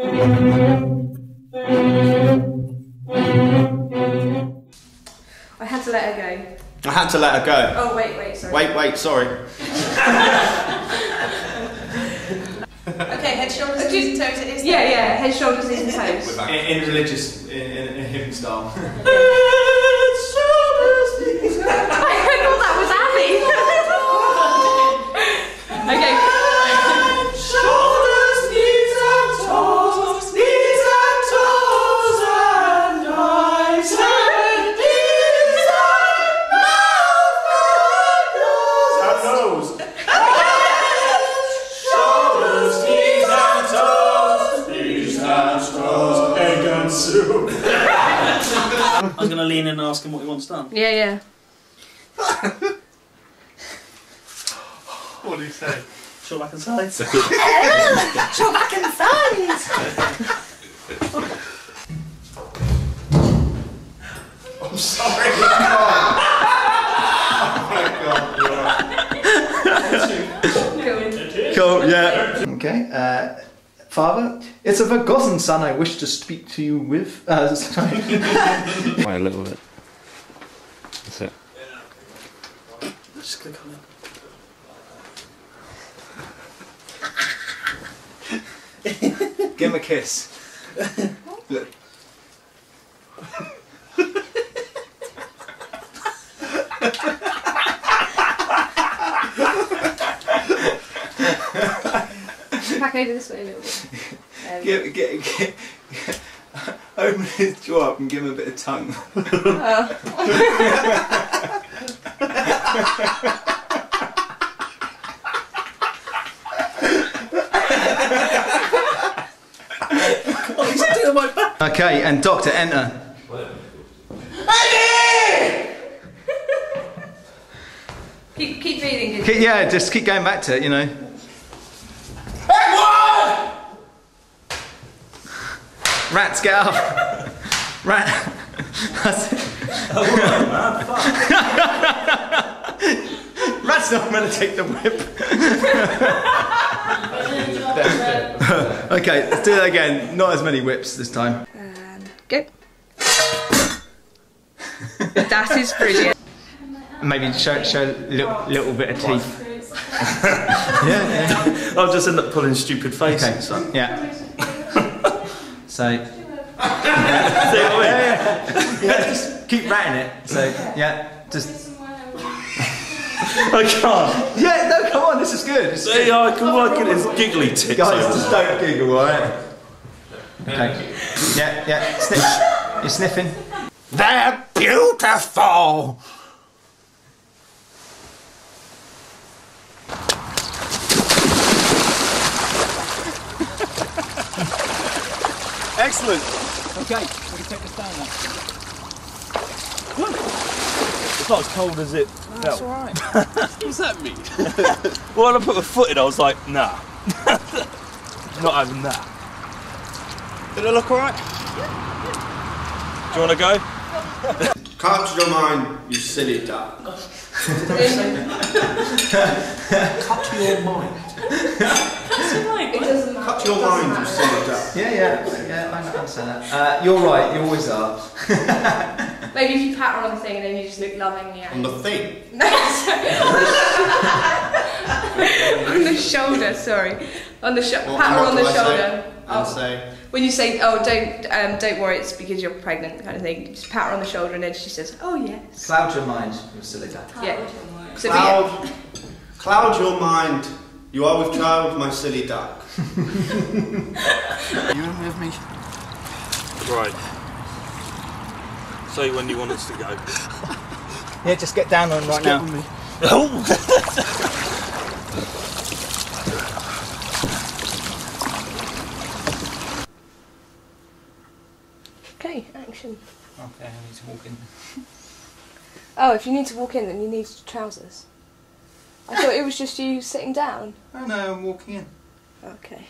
I had to let her go. I had to let her go. Oh, wait, wait, sorry. Wait, wait, sorry. Okay, head, shoulders, knees and toes. It is yeah, yeah, head, shoulders, knees and toes. In, in religious, in, in, in hymn style. egg and soup. I was going to lean in and ask him what he wants done. Yeah, yeah. What do you say? Show back and sides. Show back and sides. I'm sorry. oh my god. Cool, yeah. Okay, uh, Father, it's of a gossen son I wish to speak to you with. Uh, sorry. Why a little bit. That's it. Just click on it. Give him a kiss. Look. Back over this way a little bit. Um, Get, get, get, open his jaw up and give him a bit of tongue. Oh, he's doing my back. okay, and Doctor, enter. keep, keep feeding. Keep- yeah, just keep going back to it, you know. Rats, get up! Rat. That's it. Oh, Rat's not going to take the whip. okay, let's do that again. Not as many whips this time. And go. that is brilliant. Maybe show, show a little, little bit of teeth. yeah, yeah. I'll just end up pulling stupid faces. Okay, so, yeah. So, See what I mean? yeah, just keep ratting it. So, yeah, just. I can't. Yeah, no, come on, this is good. This is See, good. I can work at his giggly tits. Guys, over just there. don't giggle, alright? Okay. Yeah, yeah, sniff. You're sniffing. They're beautiful! Excellent. Okay, we can take this down now. It's not as cold as it felt. alright. What's that mean? Well, when I put my foot in, I was like, nah. not having that. Did it look alright? Do you want to go? Cut your mind, you silly duck. Cut your mind. It doesn't matter. Cut your mind, you silly duck. Yeah, yeah, yeah, I understand that. Uh, you're right, you always are. Maybe if you pat her on the thing and then you just look lovingly at On the thing. No, sorry. on the shoulder, sorry. On the sho- What- pat her on do the I say? shoulder. And Oh, say, when you say, "Oh, don't, um, don't worry, it's because you're pregnant," kind of thing. Just pat her on the shoulder, and then she says, "Oh yes." Cloud your mind, you silly duck. Yeah. So, but yeah. cloud, cloud your mind. You are with child, my silly duck. You in with me? Right. Say when you want us to go. Yeah, just get down on right now. Oh! Okay, action. Okay, I need to walk in. Oh, if you need to walk in, then you need trousers. I thought it was just you sitting down. Oh no, I'm walking in. Okay.